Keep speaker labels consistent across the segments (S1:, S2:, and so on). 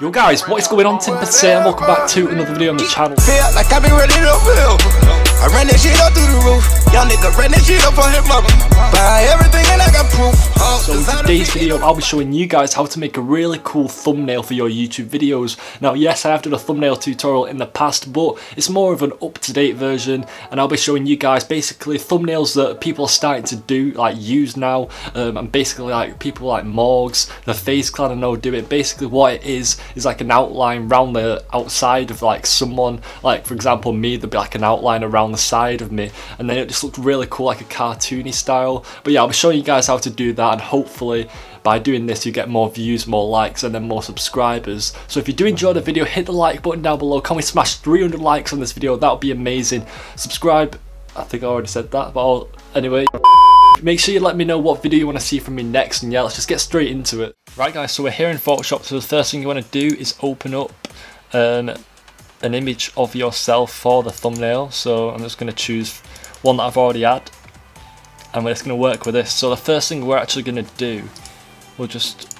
S1: Yo guys, what is going on? Tim Patel and welcome back to another video on the channel.
S2: Feel like I've been ready to feel. I ran that shit up through the roof. Young nigga ran that shit up on his mama. Buy everything and I got proof. Uh,
S1: So in today's video I'll be showing you guys how to make a really cool thumbnail for your YouTube videos. Now yes I have done a thumbnail tutorial in the past but it's more of an up-to-date version and I'll be showing you guys basically thumbnails that people are starting to do like use now um, and basically like people like Morgz, the FaZe Clan I know do it. Basically what it is is like an outline round the outside of like someone like for example me there'd be like an outline around the side of me and then it just looked really cool like a cartoony style. But yeah I'll be showing you guys how to do that and hopefully by doing this you get more views more likes and then more subscribers. So if you do enjoy the video hit the like button down below. Can we smash 300 likes on this video? That would be amazing. Subscribe. I think I already said that but I'll, anyway. Make sure you let me know what video you want to see from me next and yeah let's just get straight into it. Right guys so we're here in Photoshop so the first thing you want to do is open up um, an image of yourself for the thumbnail so I'm just going to choose one that I've already had and we're just going to work with this. So the first thing we're actually going to do we'll just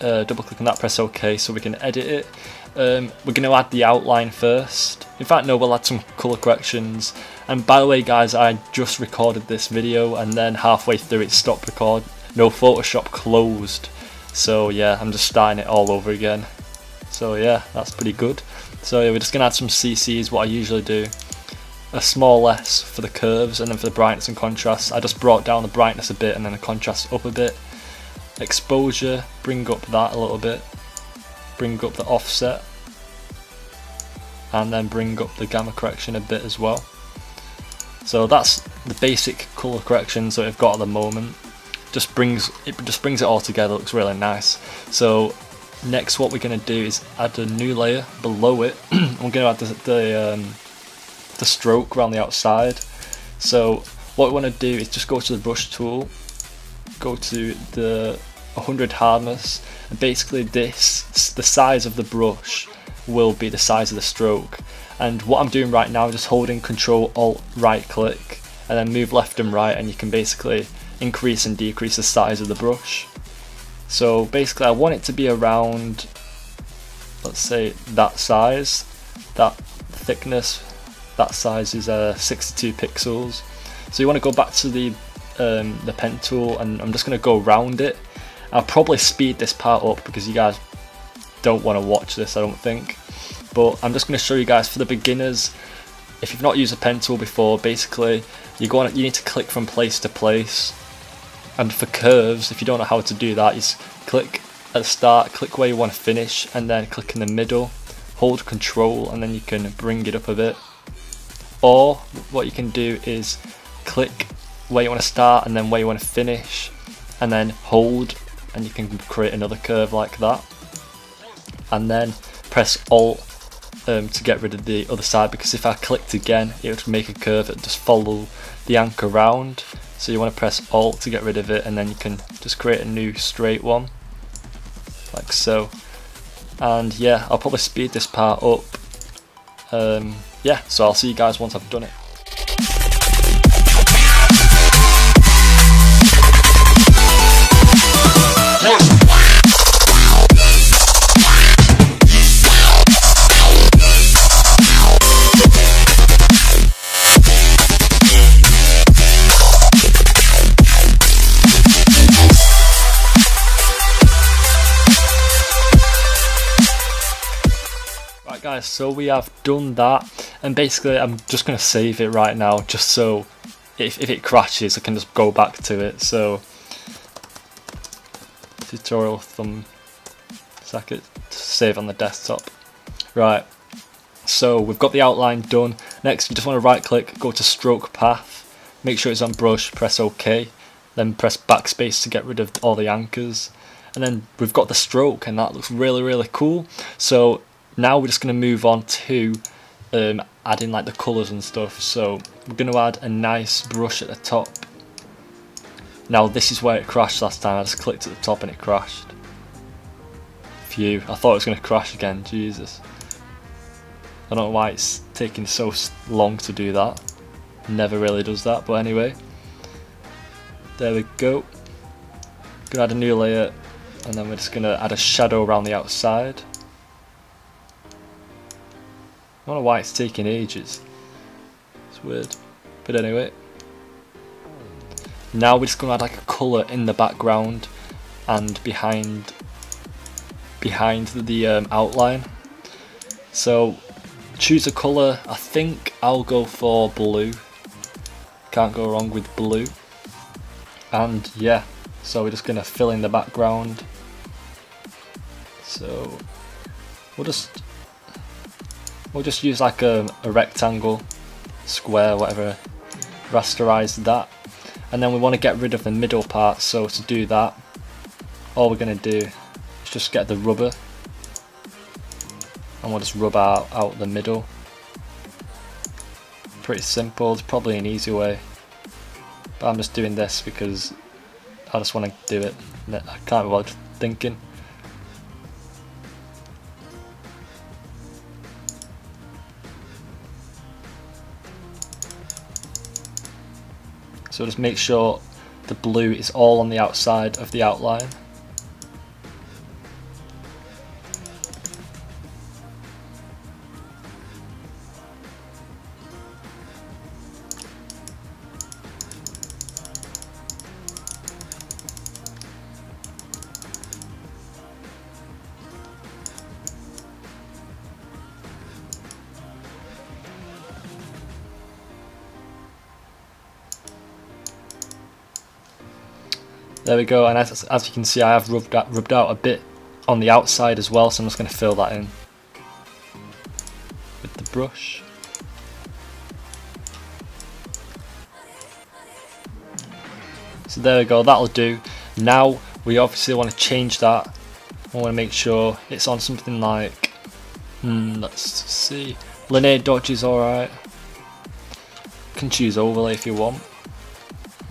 S1: uh, double click on that press OK so we can edit it. Um, we're going to add the outline first. In fact no we'll add some colour corrections and by the way guys I just recorded this video and then halfway through it stopped record. No Photoshop closed so yeah I'm just starting it all over again. So yeah that's pretty good. So yeah we're just going to add some CCs what I usually do. A small less for the curves and then for the brightness and contrast. I just brought down the brightness a bit and then the contrast up a bit exposure, bring up that a little bit, bring up the offset, and then bring up the gamma correction a bit as well. So that's the basic color corrections that we've got at the moment. Just brings it just brings it all together. Looks really nice. So next, what we're going to do is add a new layer below it. we're going to add the the, um, the stroke around the outside. So what we want to do is just go to the brush tool go to the 100 hardness and basically this the size of the brush will be the size of the stroke and what I'm doing right now is just holding control alt right click and then move left and right and you can basically increase and decrease the size of the brush so basically I want it to be around let's say that size that thickness that size is uh, 62 pixels so you want to go back to the um, the pen tool and I'm just going to go around it. I'll probably speed this part up because you guys don't want to watch this I don't think. But I'm just going to show you guys for the beginners, if you've not used a pen tool before, basically you go on, you need to click from place to place. And for curves, if you don't know how to do that, is click at the start, click where you want to finish, and then click in the middle, hold control, and then you can bring it up a bit. Or what you can do is click where you want to start and then where you want to finish and then hold and you can create another curve like that and then press alt um, to get rid of the other side because if I clicked again it would make a curve that just follow the anchor round so you want to press alt to get rid of it and then you can just create a new straight one like so. And yeah I'll probably speed this part up. Um, yeah so I'll see you guys once I've done it guys, so we have done that and basically I'm just going to save it right now just so if, if it crashes I can just go back to it. So tutorial thumb second save on the desktop. Right, so we've got the outline done. Next you just want to right click, go to stroke path, make sure it's on brush, press OK, then press backspace to get rid of all the anchors. And then we've got the stroke and that looks really really cool. So now we're just going to move on to um, adding like the colours and stuff. So we're going to add a nice brush at the top. Now this is where it crashed last time. I just clicked at the top and it crashed. Phew, I thought it was going to crash again. Jesus. I don't know why it's taking so long to do that. Never really does that, but anyway. There we go. Gonna add a new layer and then we're just going to add a shadow around the outside. I don't know why it's taking ages. It's weird. But anyway. Now we're just going to add like a colour in the background and behind behind the um, outline. So choose a colour. I think I'll go for blue. Can't go wrong with blue. And yeah, so we're just going to fill in the background. So we'll just we'll just use like a, a rectangle, square, whatever, rasterize that. And then we want to get rid of the middle part, so to do that, all we're going to do is just get the rubber and we'll just rub out, out the middle. Pretty simple, it's probably an easy way. But I'm just doing this because I just want to do it. I can't be bothered thinking. So just make sure the blue is all on the outside of the outline. There we go, and as, as you can see I have rubbed rubbed out a bit on the outside as well, so I'm just going to fill that in with the brush. So there we go, that'll do. Now we obviously want to change that. I want to make sure it's on something like, hmm, let's see, linear dodge is alright. You can choose overlay if you want,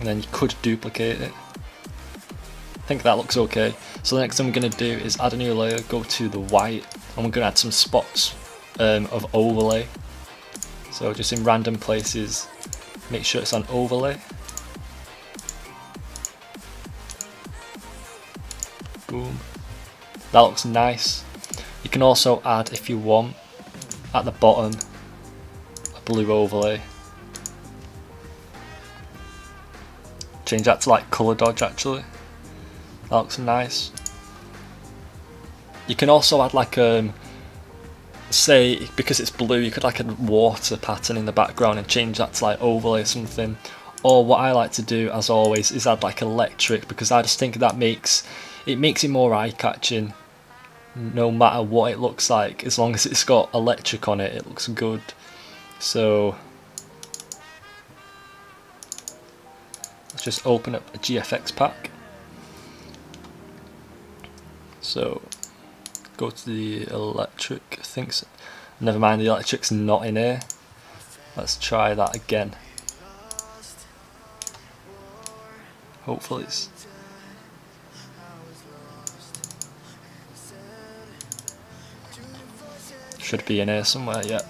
S1: and then you could duplicate it think that looks okay. So the next thing we're going to do is add a new layer, go to the white, and we're going to add some spots um, of overlay. So just in random places, make sure it's on overlay. Boom. That looks nice. You can also add, if you want, at the bottom, a blue overlay. Change that to like colour dodge actually. That looks nice. You can also add like um say because it's blue you could like a water pattern in the background and change that to like overlay or something. Or what I like to do as always is add like electric because I just think that makes it makes it more eye catching no matter what it looks like as long as it's got electric on it it looks good. So let's just open up a GFX pack. So go to the electric, so. never mind the electric's not in here. Let's try that again. Hopefully it's should be in here somewhere, yeah.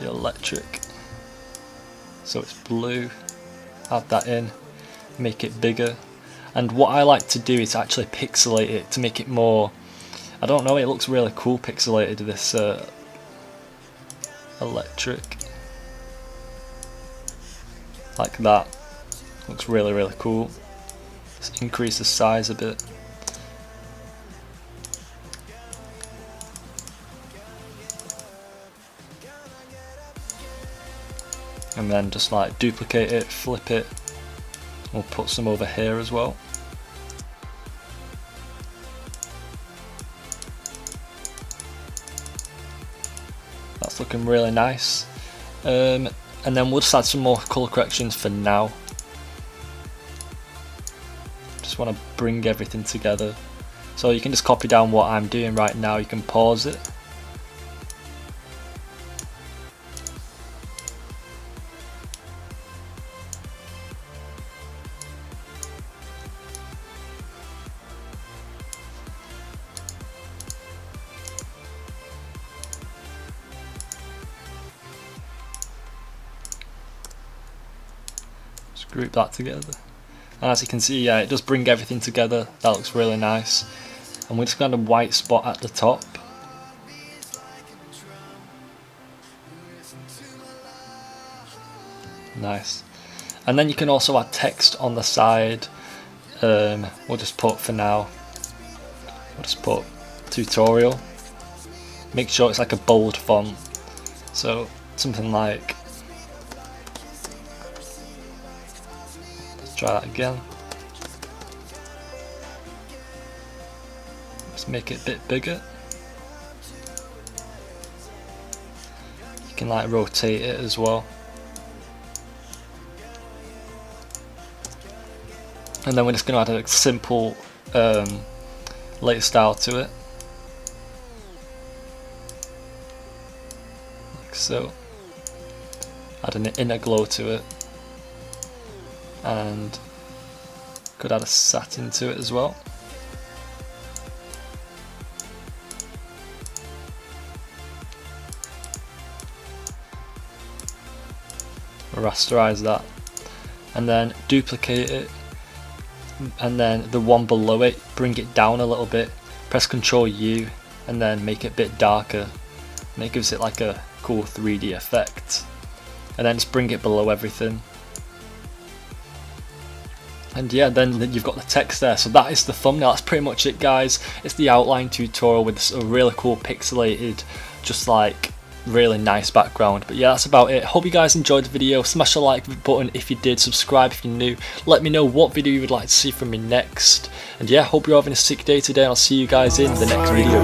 S1: The electric. So it's blue. Add that in, make it bigger and what I like to do is actually pixelate it to make it more I don't know it looks really cool pixelated this uh, electric. Like that. Looks really really cool. Let's increase the size a bit. And then just like duplicate it, flip it. We'll put some over here as well looking really nice. Um, and then we'll just add some more colour corrections for now. Just want to bring everything together. So you can just copy down what I'm doing right now, you can pause it group that together. And as you can see, yeah, it does bring everything together. That looks really nice. And we're just going to white spot at the top. Nice. And then you can also add text on the side. Um, we'll just put for now, we'll just put tutorial. Make sure it's like a bold font. So something like, try that again. Let's make it a bit bigger. You can like rotate it as well. and then we're just going to add a simple um, light style to it like so add an inner glow to it and could add a satin to it as well. Rasterize that and then duplicate it and then the one below it bring it down a little bit press ctrl U and then make it a bit darker and it gives it like a cool 3d effect and then just bring it below everything and yeah then you've got the text there. So that is the thumbnail. That's pretty much it guys. It's the outline tutorial with a really cool pixelated just like really nice background. But yeah, that's about it. Hope you guys enjoyed the video. Smash the like button if you did. Subscribe if you're new. Let me know what video you would like to see from me next. And yeah, hope you're having a sick day today. I'll see you guys in the next video.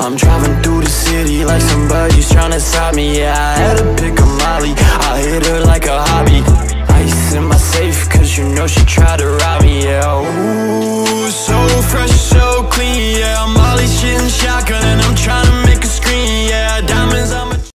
S1: I'm driving through the city like somebody's trying to stop me. Yeah, I had pick a molly. I hit her like a hobby. Ice in my safe, cause you know she tried to rob me. Yeah, ooh shotgun and I'm trying to